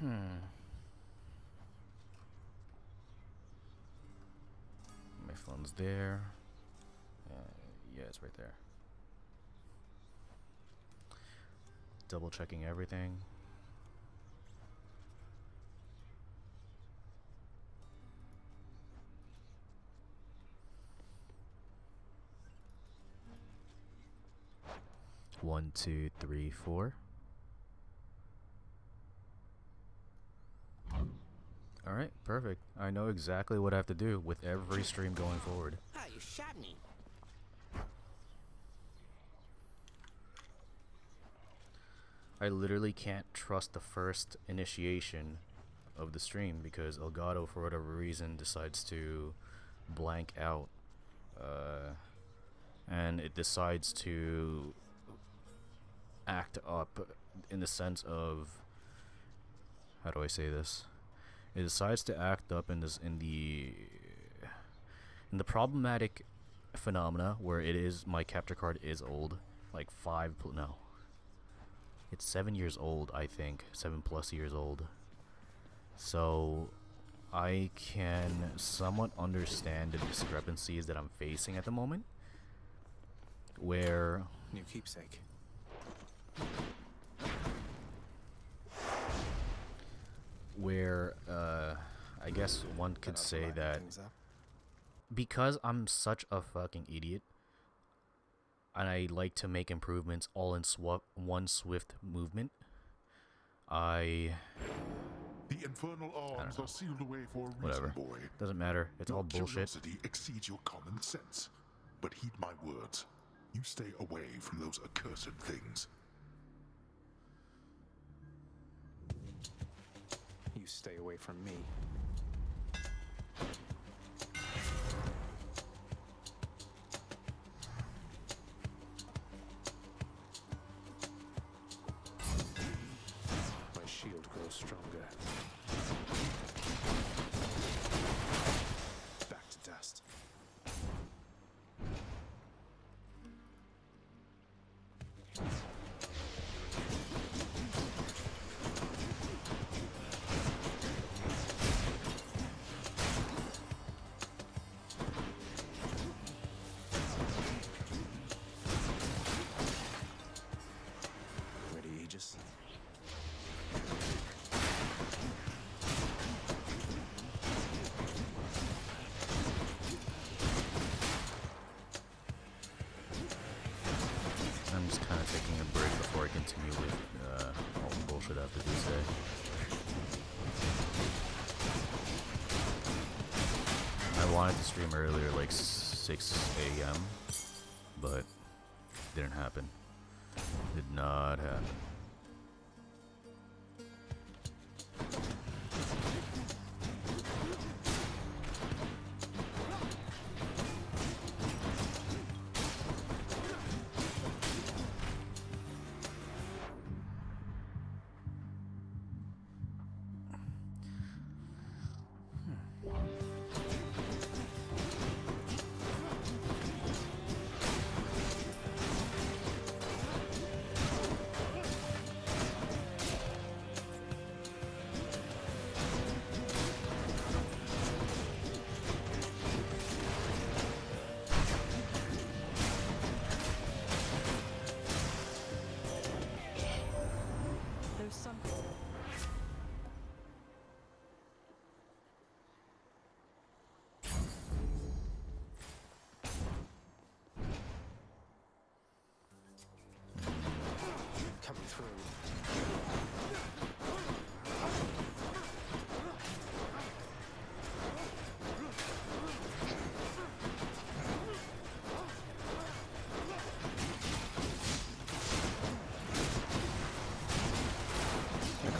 Hmm. My phone's there. Uh, yeah, it's right there. Double checking everything. One, two, three, four. Alright, perfect. I know exactly what I have to do with every stream going forward. Ah, you shot me. I literally can't trust the first initiation of the stream because Elgato, for whatever reason, decides to blank out. Uh, and it decides to act up in the sense of how do I say this? It decides to act up in this in the in the problematic phenomena where it is my capture card is old, like five no, it's seven years old I think, seven plus years old. So I can somewhat understand the discrepancies that I'm facing at the moment, where New keepsake. Where uh, I guess one could say that because I'm such a fucking idiot and I like to make improvements all in swa- one swift movement, I The infernal arms are sealed away for a reason, whatever boy. doesn't matter. It's Your all bullshit. curiosity exceeds your common sense. But heed my words. You stay away from those accursed things. You stay away from me. My shield grows stronger. Just kind of taking a break before I continue with uh, all the bullshit to do today. I wanted to stream earlier, like 6 a.m., but didn't happen. Did not happen.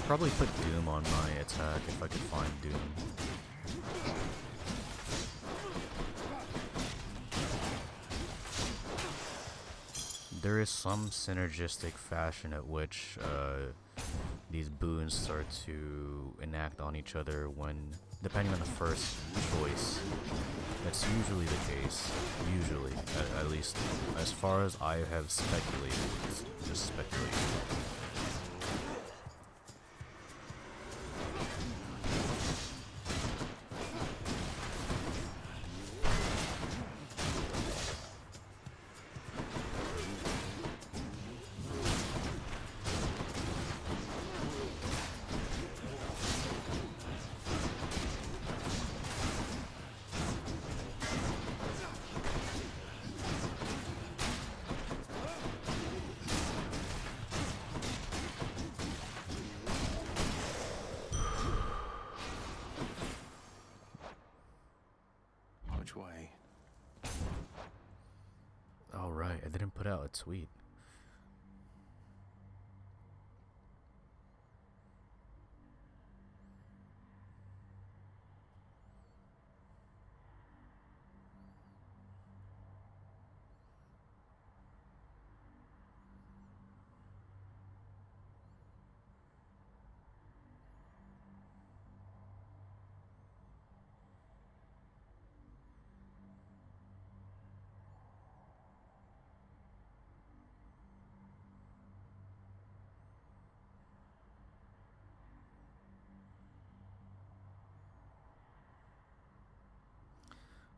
Probably put Doom on my attack if I could find Doom. There is some synergistic fashion at which uh, these boons start to enact on each other when, depending on the first choice. That's usually the case. Usually, at, at least as far as I have speculated. Just speculation.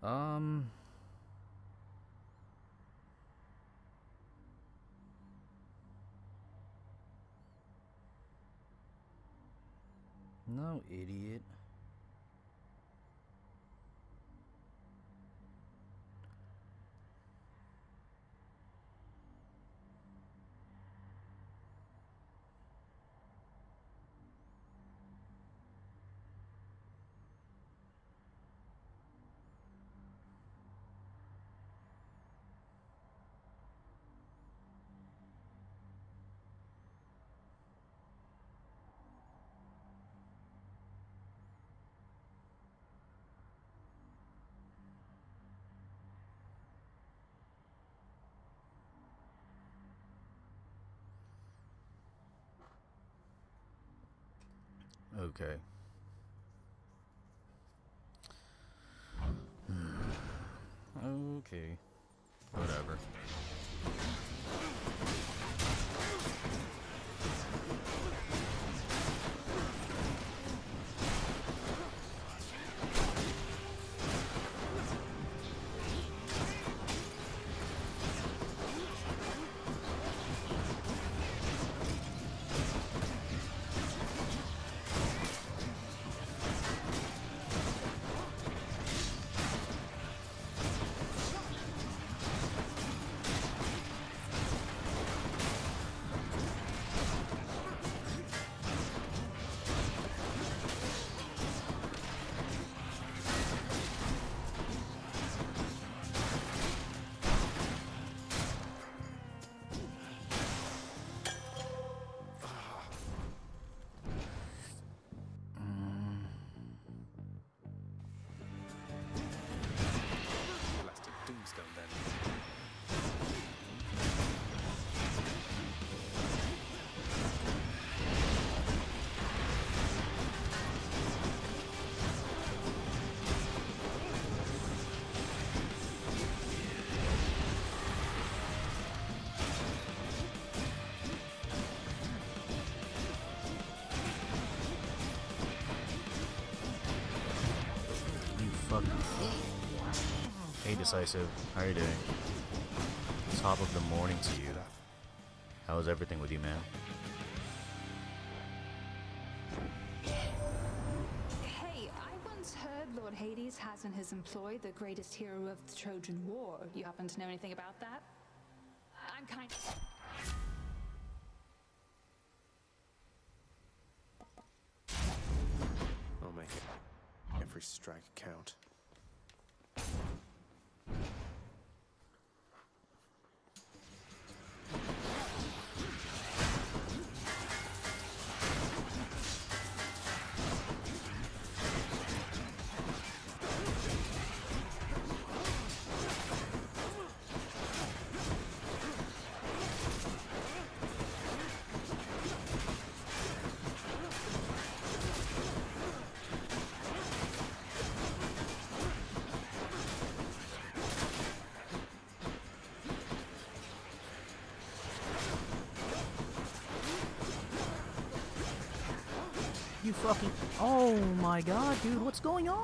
Um. No, idiot. Okay. okay. Whatever. Decisive. How are you doing? Top of the morning to you. How's everything with you, man? Hey, I once heard Lord Hades has in his employ the greatest hero of the Trojan War. You happen to know anything about that? I'm kind of. I'll make it. Every strike count. You fucking. Oh my god, dude, what's going on?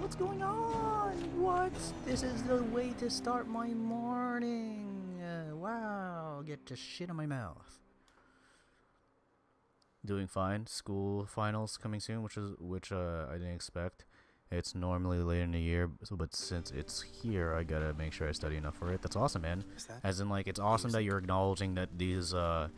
What's going on? What? This is the way to start my morning. Uh, wow, get to shit in my mouth. Doing fine. School finals coming soon, which is which uh, I didn't expect. It's normally later in the year, but since it's here, I gotta make sure I study enough for it. That's awesome, man. That? As in, like, it's awesome that you're acknowledging that these uh,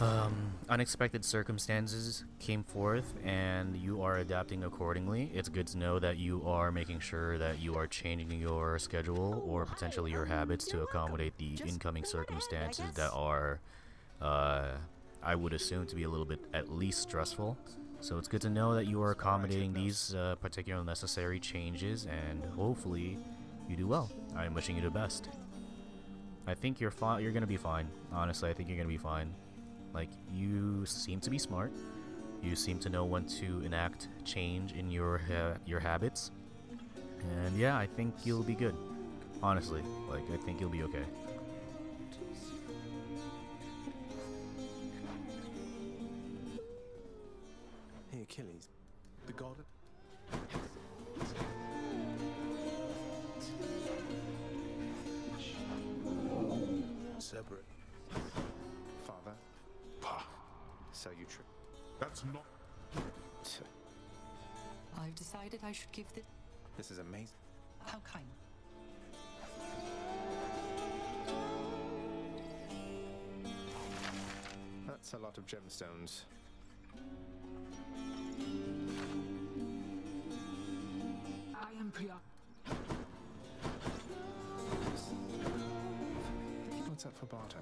um, unexpected circumstances came forth and you are adapting accordingly. It's good to know that you are making sure that you are changing your schedule or potentially your habits to accommodate the incoming circumstances that are, uh, I would assume, to be a little bit at least stressful. So it's good to know that you are accommodating these uh, particular necessary changes and hopefully you do well. I am wishing you the best. I think you're fine. You're gonna be fine. Honestly, I think you're gonna be fine. Like, you seem to be smart. You seem to know when to enact change in your ha your habits. And yeah, I think you'll be good. Honestly, like, I think you'll be okay. Hey, Achilles. The god Cerberus. So you trip. that's not. I've decided I should give this. This is amazing. How kind. That's a lot of gemstones. I am preoccupied. What's up for barter?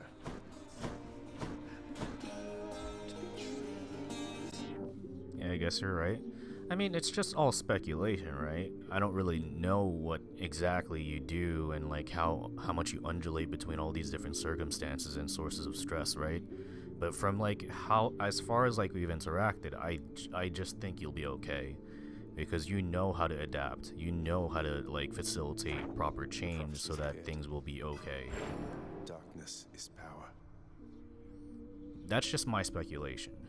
Guess you're right. I mean, it's just all speculation, right? I don't really know what exactly you do and like how how much you undulate between all these different circumstances and sources of stress, right? But from like how as far as like we've interacted, I I just think you'll be okay because you know how to adapt. You know how to like facilitate proper change so that things will be okay. Darkness is power. That's just my speculation.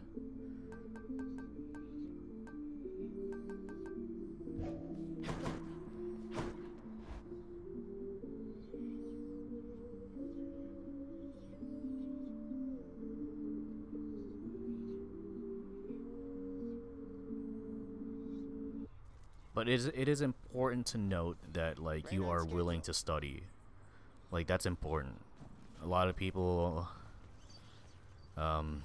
But it is, it is important to note that like you are willing to study. Like that's important. A lot of people um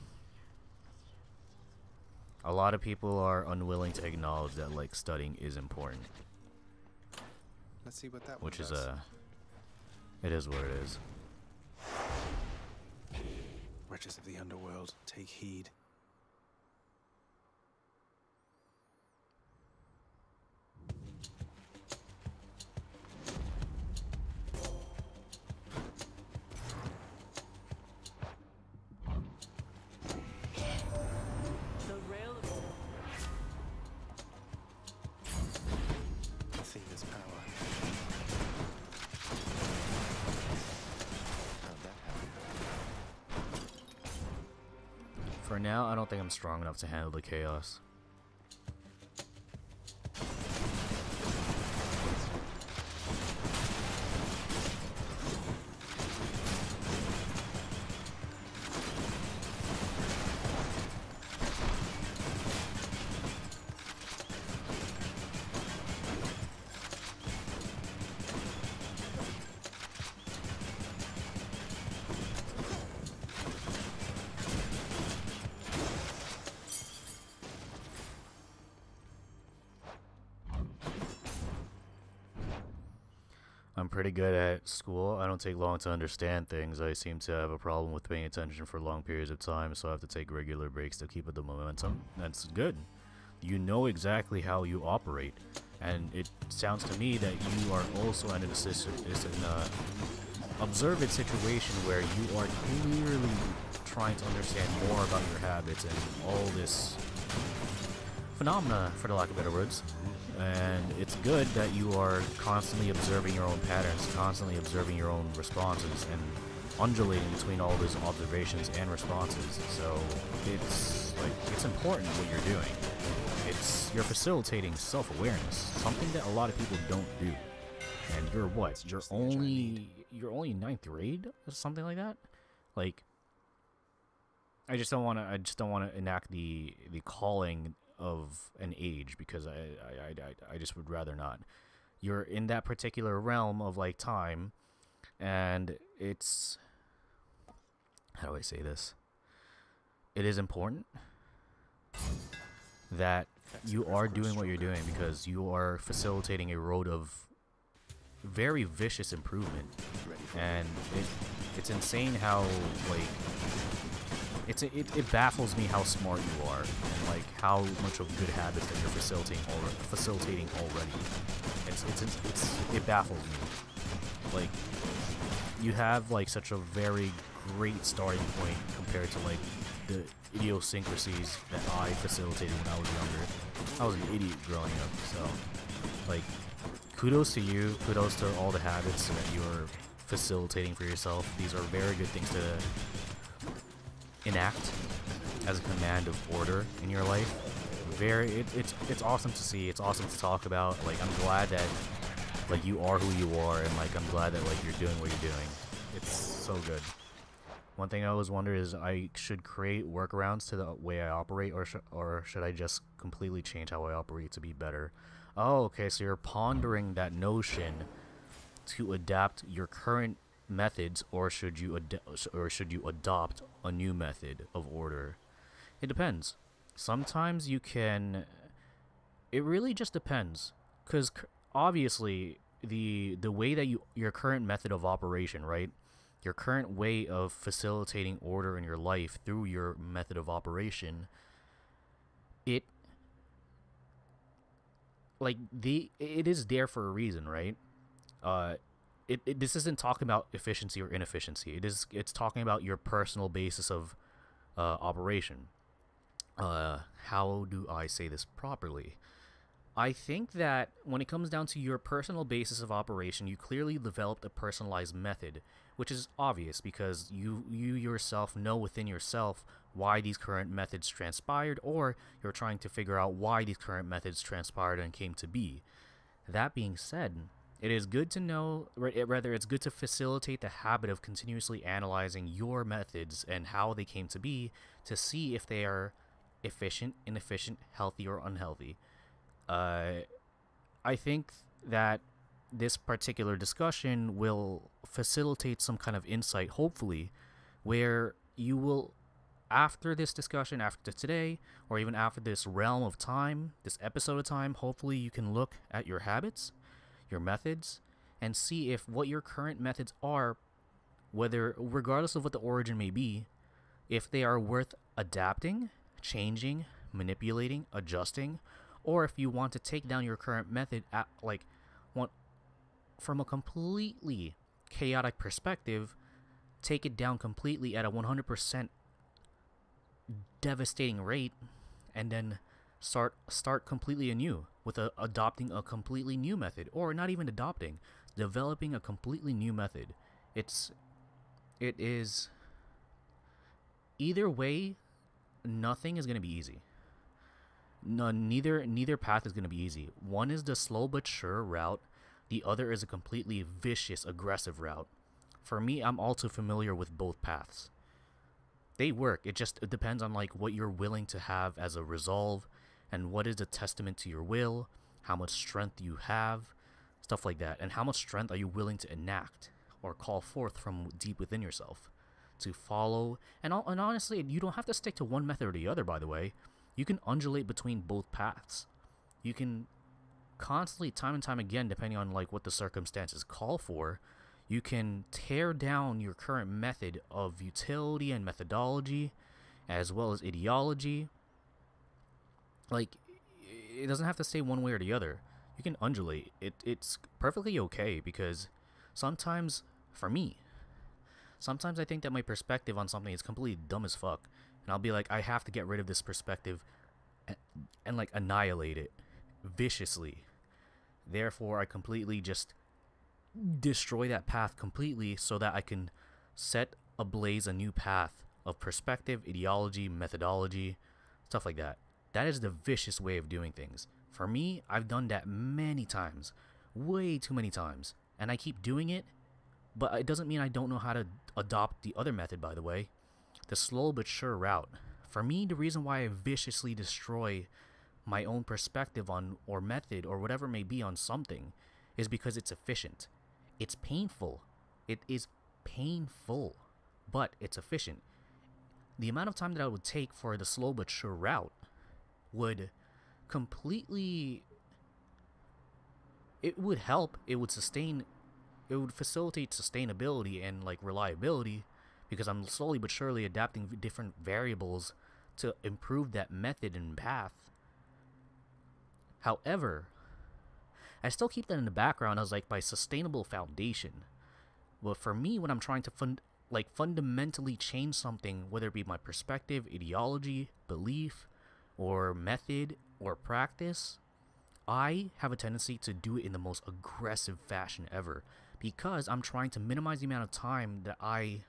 a lot of people are unwilling to acknowledge that like studying is important, Let's see what that which one is does. uh it is what it is. Wretches of the underworld, take heed. Don't think I'm strong enough to handle the chaos. I'm pretty good at school. I don't take long to understand things. I seem to have a problem with paying attention for long periods of time, so I have to take regular breaks to keep up the momentum. That's good. You know exactly how you operate, and it sounds to me that you are also in a situ- is in a uh, observant situation where you are clearly trying to understand more about your habits and all this phenomena, for the lack of better words. And it's good that you are constantly observing your own patterns, constantly observing your own responses, and undulating between all those observations and responses. So it's like it's important what you're doing. It's you're facilitating self-awareness, something that a lot of people don't do. And you're what? You're just the edge I only you're only ninth grade or something like that. Like I just don't want to. I just don't want to enact the the calling of an age because I, I I I just would rather not. You're in that particular realm of like time, and it's how do I say this? it is important that you are doing what you're doing because you are facilitating a road of very vicious improvement and it it's insane how like it's it, it baffles me how smart you are and like how much of good habits that you're facilitating already facilitating already it's it's it's, it's it baffles me like you have like such a very great starting point compared to like the idiosyncrasies that I facilitated when I was younger. I was an idiot growing up, so like kudos to you, kudos to all the habits that you're facilitating for yourself. These are very good things to enact as a command of order in your life. Very, it, it's it's awesome to see. It's awesome to talk about. Like I'm glad that like you are who you are, and like I'm glad that like you're doing what you're doing. It's so good. One thing I always wonder is I should create workarounds to the way I operate, or sh or should I just completely change how I operate to be better? Oh, okay. So you're pondering that notion to adapt your current methods, or should you ad- or should you adopt a new method of order? It depends. Sometimes you can. It really just depends, because obviously the the way that you your current method of operation, right? your current way of facilitating order in your life through your method of operation it like the it is there for a reason right uh it, it this isn't talking about efficiency or inefficiency. It is it's talking about your personal basis of uh, operation. Uh how do i say this properly? I think that when it comes down to your personal basis of operation, you clearly developed a personalized method, which is obvious because you you yourself know within yourself why these current methods transpired or you're trying to figure out why these current methods transpired and came to be. That being said, it is good to know rather it's good to facilitate the habit of continuously analyzing your methods and how they came to be to see if they are efficient, inefficient, healthy or unhealthy. Uh, I think that this particular discussion will facilitate some kind of insight, hopefully, where you will, after this discussion, after today, or even after this realm of time, this episode of time, hopefully you can look at your habits, your methods, and see if what your current methods are, whether, regardless of what the origin may be, if they are worth adapting, changing, manipulating, adjusting, or if you want to take down your current method at like want from a completely chaotic perspective take it down completely at a 100% devastating rate and then start start completely anew with a, adopting a completely new method or not even adopting developing a completely new method it's it is either way nothing is going to be easy no, neither neither path is going to be easy. One is the slow but sure route. The other is a completely vicious, aggressive route. For me, I'm all too familiar with both paths. They work. It just it depends on like what you're willing to have as a resolve and what is a testament to your will, how much strength you have, stuff like that, and how much strength are you willing to enact or call forth from deep within yourself to follow. And, and honestly, you don't have to stick to one method or the other, by the way you can undulate between both paths. You can constantly, time and time again, depending on like what the circumstances call for, you can tear down your current method of utility and methodology, as well as ideology. Like, it doesn't have to stay one way or the other. You can undulate. It it's perfectly okay because sometimes, for me, sometimes I think that my perspective on something is completely dumb as fuck and I'll be like, I have to get rid of this perspective and, and like annihilate it viciously. Therefore, I completely just destroy that path completely so that I can set ablaze a new path of perspective, ideology, methodology, stuff like that. That is the vicious way of doing things. For me, I've done that many times, way too many times, and I keep doing it, but it doesn't mean I don't know how to adopt the other method, by the way the slow but sure route. For me, the reason why I viciously destroy my own perspective on or method or whatever may be on something is because it's efficient. It's painful. It is painful, but it's efficient. the amount of time that I would take for the slow but sure route would completely it would help it would sustain it would facilitate sustainability and like reliability because i'm slowly but surely adapting different variables to improve that method and path. However i still keep that in the background as like my sustainable foundation. But for me when i'm trying to fund like fundamentally change something whether it be my perspective ideology belief or method or practice I have a tendency to do it in the most aggressive fashion ever because I'm trying to minimize the amount of time that I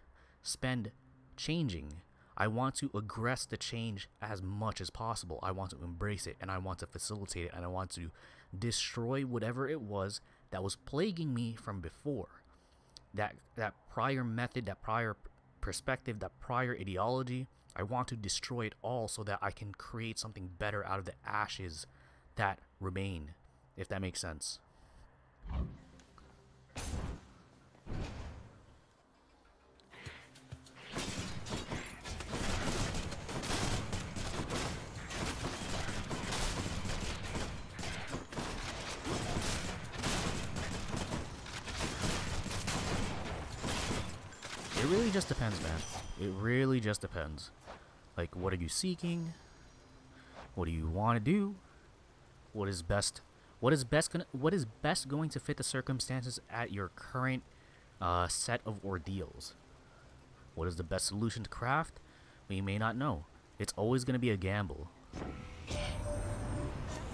spend changing. I want to aggress the change as much as possible. I want to embrace it and I want to facilitate it and I want to destroy whatever it was that was plaguing me from before. That that prior method, that prior perspective, that prior ideology, I want to destroy it all so that I can create something better out of the ashes that remain, if that makes sense. It really just depends, man. It really just depends. Like, what are you seeking? What do you want to do? what is best what is best gonna what is best going to fit the circumstances at your current uh, set of ordeals? What is the best solution to craft? We may not know. It's always going to be a gamble.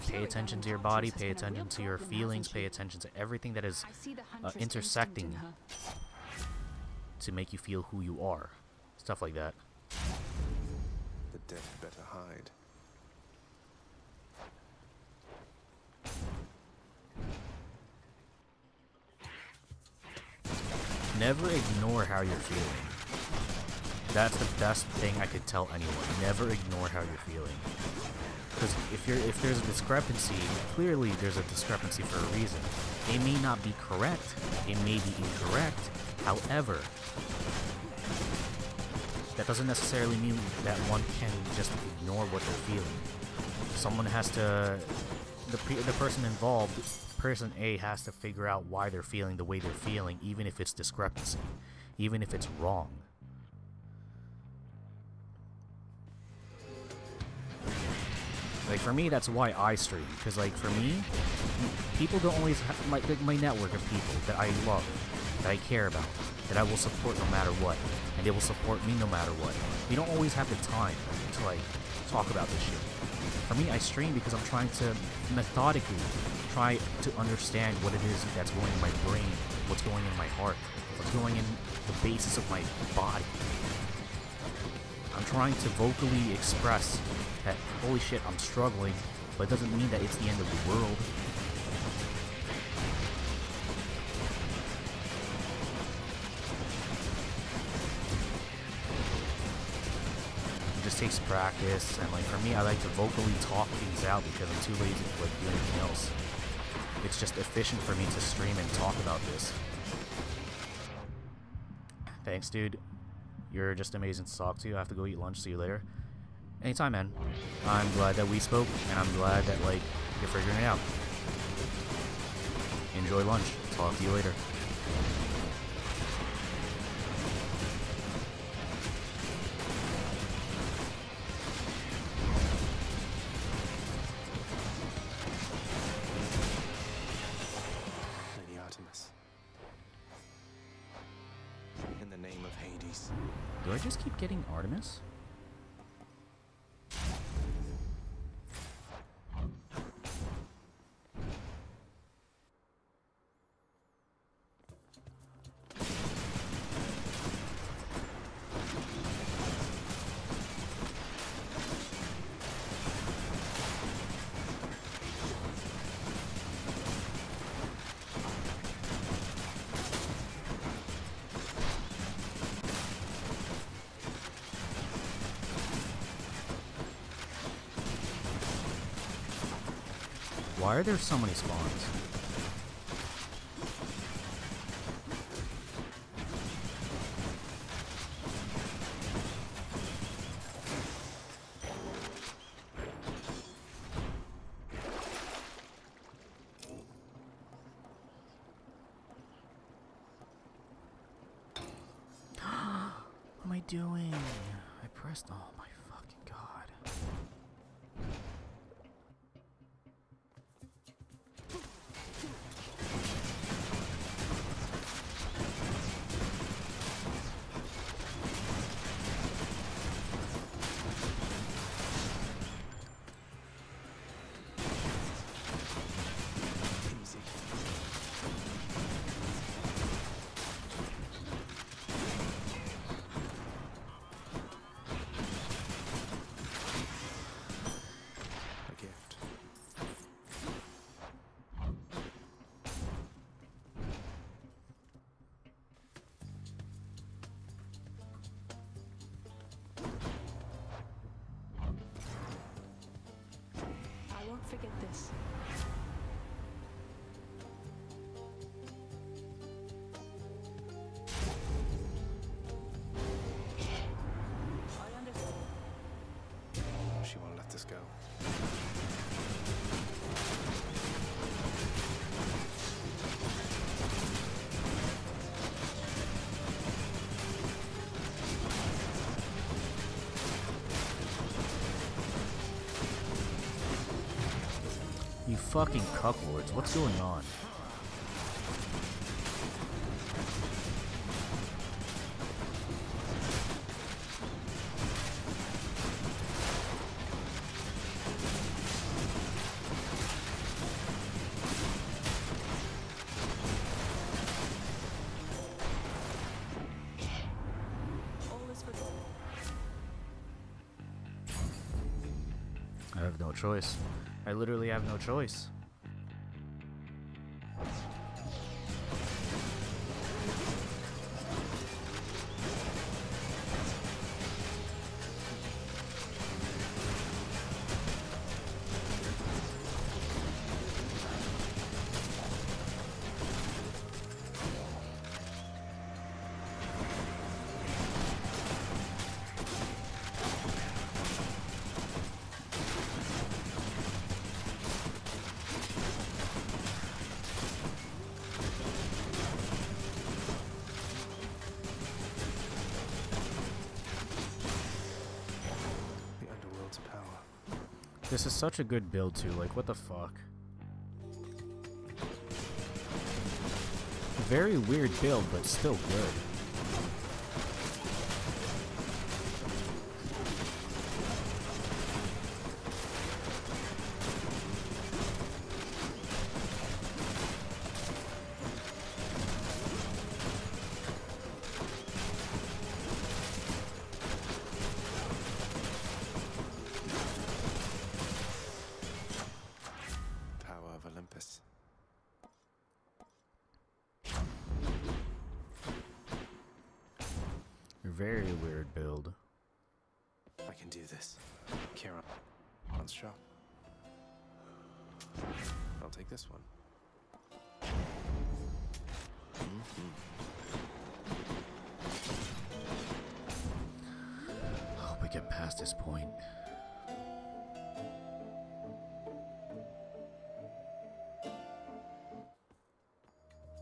Pay attention to your body pay attention to your feelings pay attention to everything that is uh, intersecting to make you feel who you are. Stuff like that Dead better hide. Never ignore how you're feeling. That's the best thing I could tell anyone. Never ignore how you're feeling. Because if you're if there's a discrepancy, clearly there's a discrepancy for a reason. It may not be correct. It may be incorrect. However, that doesn't necessarily mean that one can just ignore what they're feeling. Someone has to the the person involved, person A has to figure out why they're feeling the way they're feeling, even if it's discrepancy, even if it's wrong. Like for me, that's why I stream. Because like for me, people don't always have my like my network of people that I love, that I care about, that I will support no matter what, and they will support me no matter what. You don't always have the time to like talk about this shit. For me, I stream because I'm trying to methodically try to understand what it is that's going in my brain, what's going in my heart, what's going in the basis of my body. I'm trying to vocally express that holy shit, I'm struggling, but it doesn't mean that it's the end of the world. Just takes practice, and like for me, I like to vocally talk things out because I'm too lazy to like do anything else. It's just efficient for me to stream and talk about this. Thanks, dude. You're just amazing to talk to. I have to go eat lunch. See you later. Anytime, man. I'm glad that we spoke, and I'm glad that, like, you're figuring it out. Enjoy lunch. Talk to you later. Do I just keep getting Artemis? Why are there so many spawns? Fucking cucklords, what's going on? I have no choice. I literally have no choice. Is such a good build too, like what the fuck? Very weird build, but still good. Very weird build. I can do this. Kira. One shot. I'll take this one. Mm-hmm. Hope we get past this point.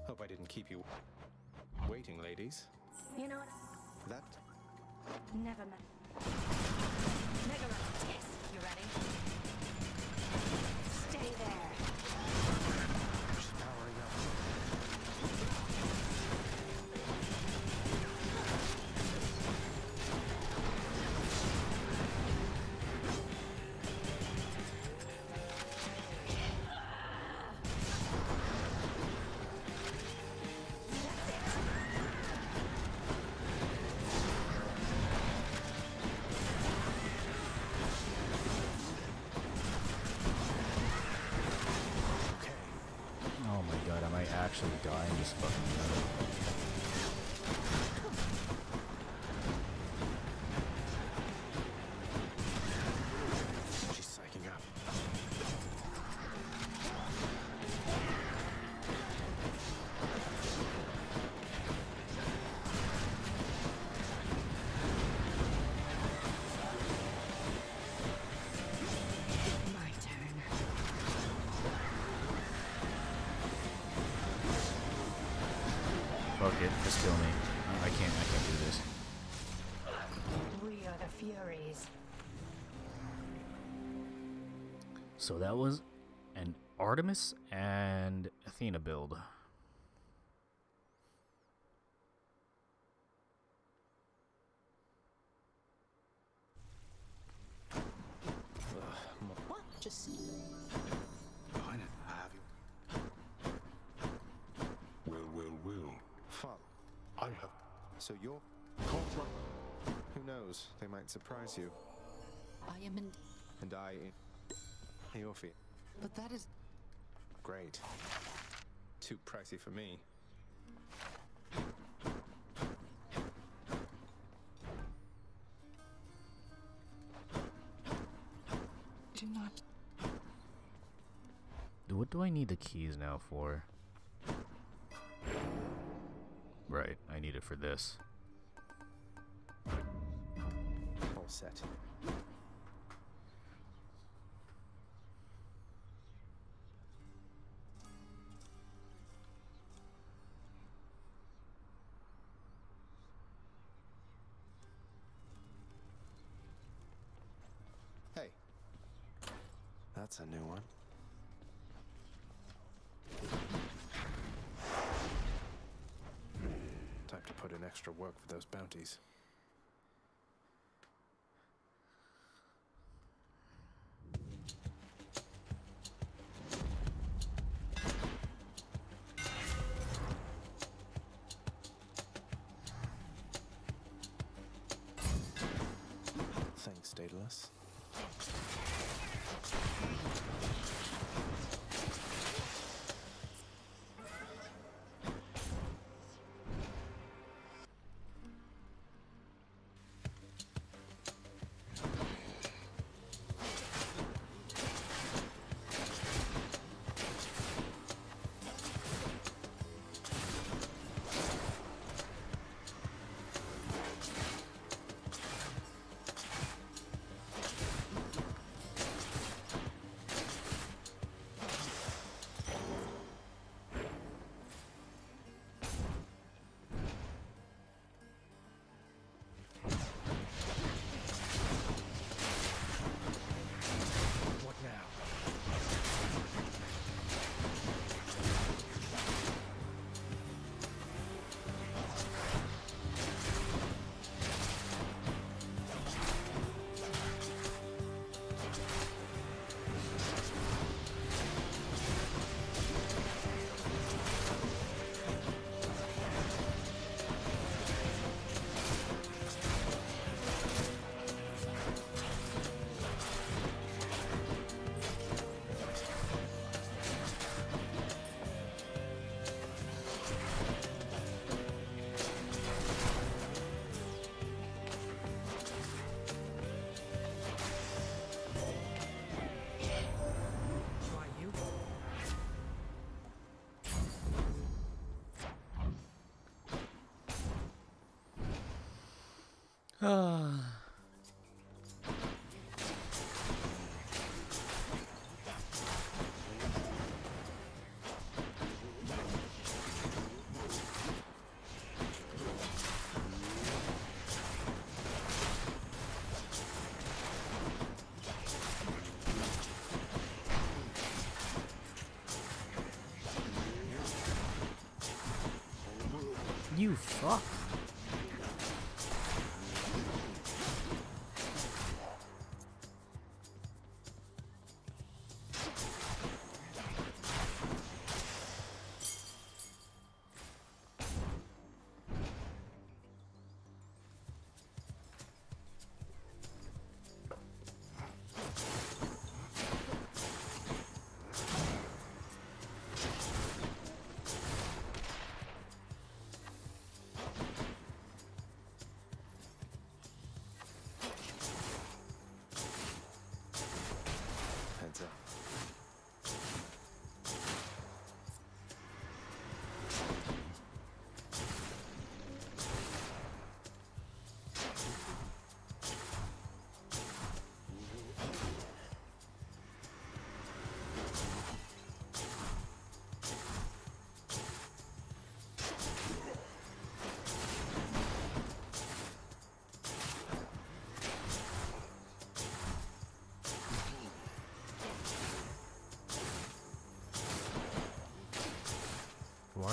Hope I didn't keep you waiting, ladies. You know what? That Never mind. Furies. So that was an Artemis and Athena build. Surprise you. I am in. And I. in Eorphe. But that is. Great. Too pricey for me. Do not. What do I need the keys now for? Right, I need it for this. Set. You fuck.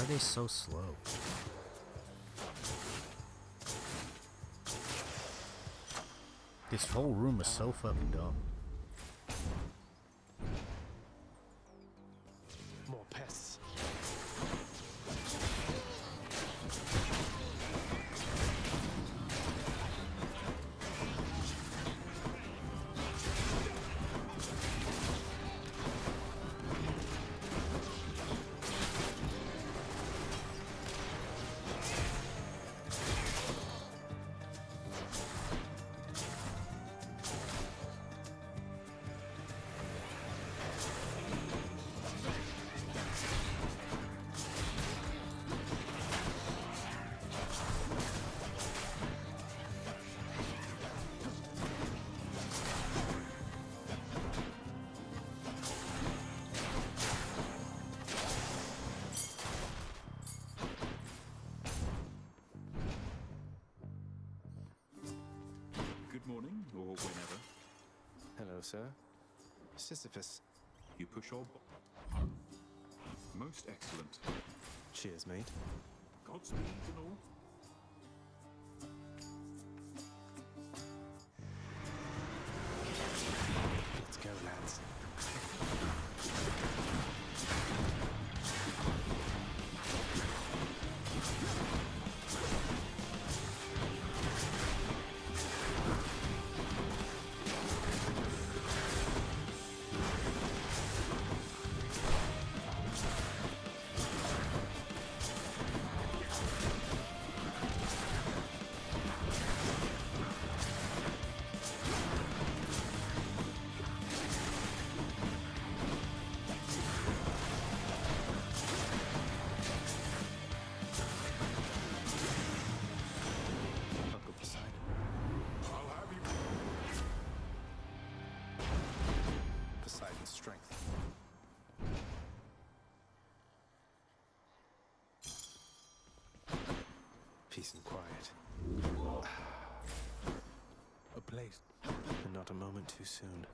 Why are they so slow? This whole room is so fucking dumb. Cheers, Peace and quiet. A place, and not a moment too soon.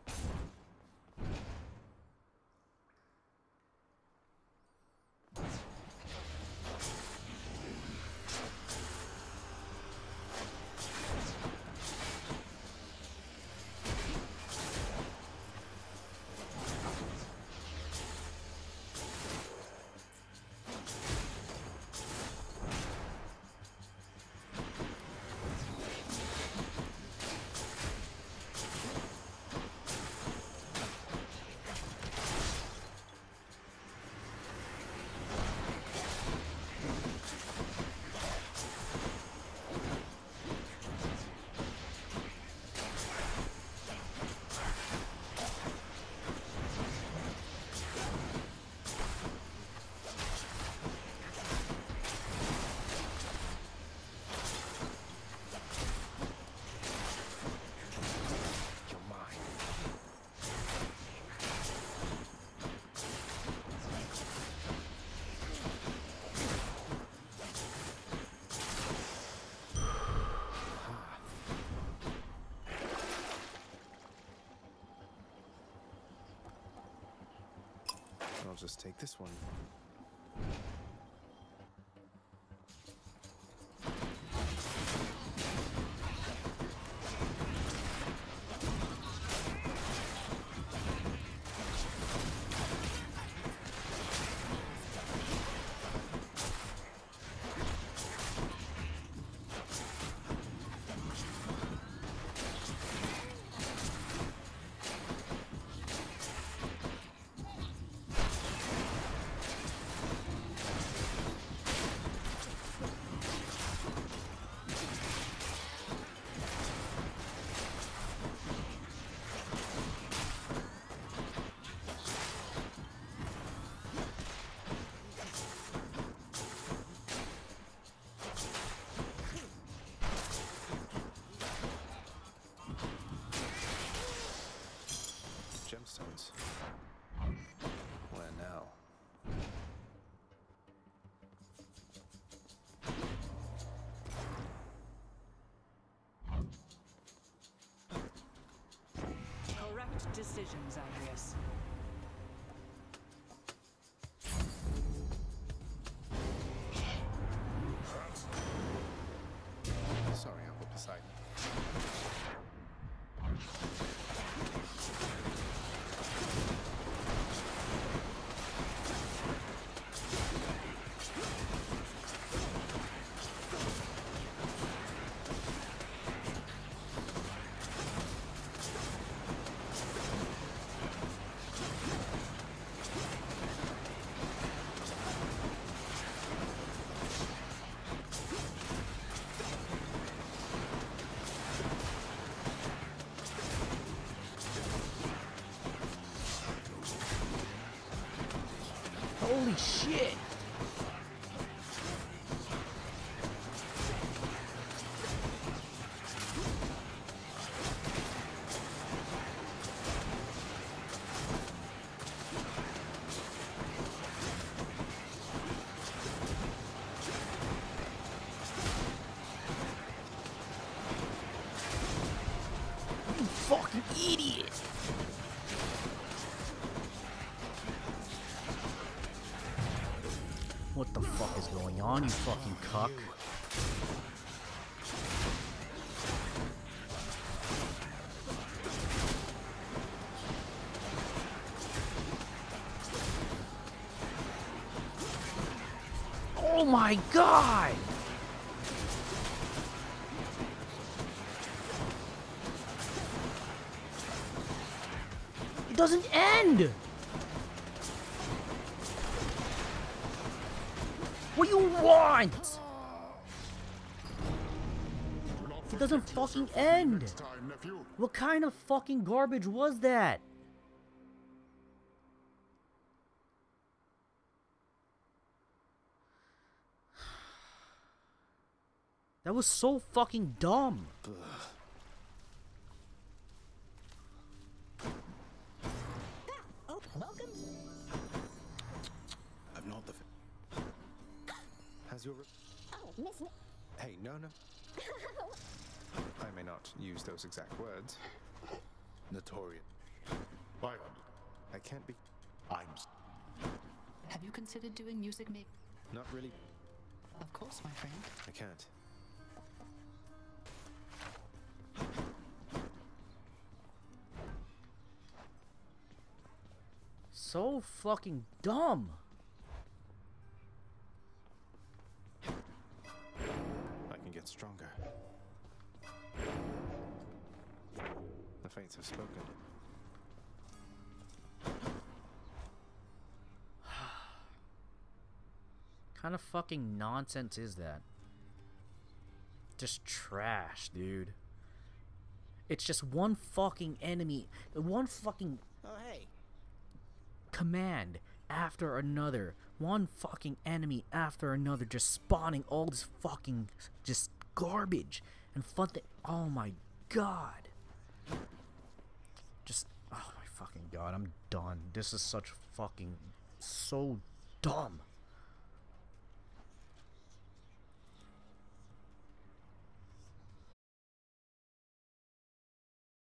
I'll just take this one. Correct decisions, Andreas. You fucking cuck? Oh my god! It doesn't end! What do you want? It doesn't fucking end. What kind of fucking garbage was that? That was so fucking dumb. I'm Has. Oh, Miss. N- Hey, no, no. I may not use those exact words. Notorious. I, I can't be. I'm. Have you considered doing music make? Not really. Of course, my friend. I can't. So fucking dumb. The have spoken. kind of fucking nonsense is that? Just trash, dude. It's just one fucking enemy, one fucking Oh, hey. command after another, one fucking enemy after another, just spawning all this fucking just garbage and fun. Th- oh my god. Just oh my fucking god, I'm done. This is such fucking so dumb.